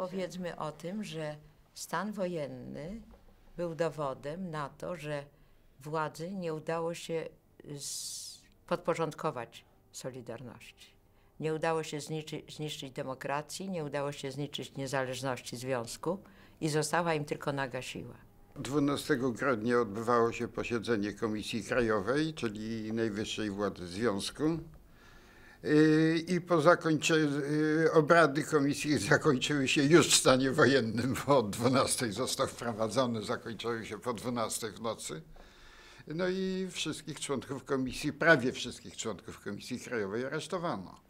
Powiedzmy o tym, że stan wojenny był dowodem na to, że władzy nie udało się podporządkować Solidarności. Nie udało się zniszczyć, zniszczyć demokracji, nie udało się zniszczyć niezależności związku i została im tylko naga siła. 12 grudnia odbywało się posiedzenie Komisji Krajowej, czyli najwyższej władzy związku. I po zakończeniu obrady komisji zakończyły się już w stanie wojennym, bo od 12 został wprowadzony, zakończyły się po 12 w nocy. No i wszystkich członków komisji, prawie wszystkich członków Komisji Krajowej aresztowano.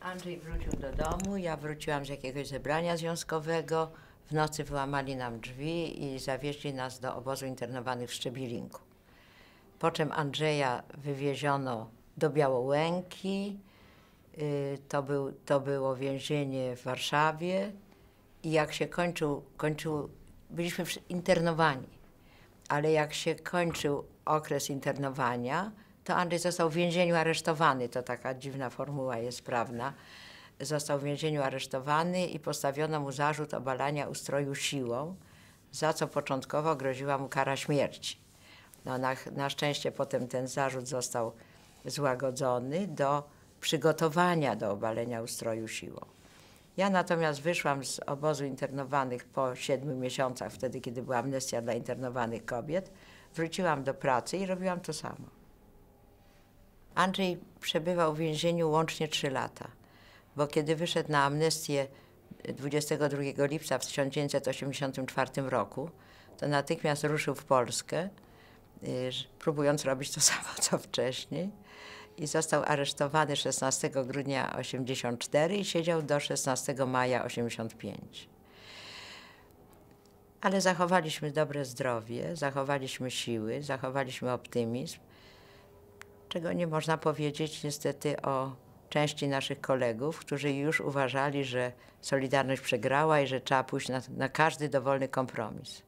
Andrzej wrócił do domu, ja wróciłam z jakiegoś zebrania związkowego. W nocy wyłamali nam drzwi i zawieźli nas do obozu internowanych w Szczebilinku. Po czym Andrzeja wywieziono do Białołęki. Y, To, był, to było więzienie w Warszawie. I jak się kończył, kończył byliśmy internowani, ale jak się kończył okres internowania, to Andrzej został w więzieniu aresztowany. To taka dziwna formuła jest prawna. Został w więzieniu aresztowany i postawiono mu zarzut obalania ustroju siłą, za co początkowo groziła mu kara śmierci. No, na, na szczęście potem ten zarzut został złagodzony do przygotowania do obalenia ustroju siłą. Ja natomiast wyszłam z obozu internowanych po siedmiu miesiącach, wtedy kiedy była amnestia dla internowanych kobiet. Wróciłam do pracy i robiłam to samo. Andrzej przebywał w więzieniu łącznie trzy lata, bo kiedy wyszedł na amnestię 22 lipca w 1984 roku, to natychmiast ruszył w Polskę, y, próbując robić to samo co wcześniej i został aresztowany 16 grudnia 84 i siedział do 16 maja 85. Ale zachowaliśmy dobre zdrowie, zachowaliśmy siły, zachowaliśmy optymizm, czego nie można powiedzieć niestety o części naszych kolegów, którzy już uważali, że Solidarność przegrała i że trzeba pójść na, na każdy dowolny kompromis.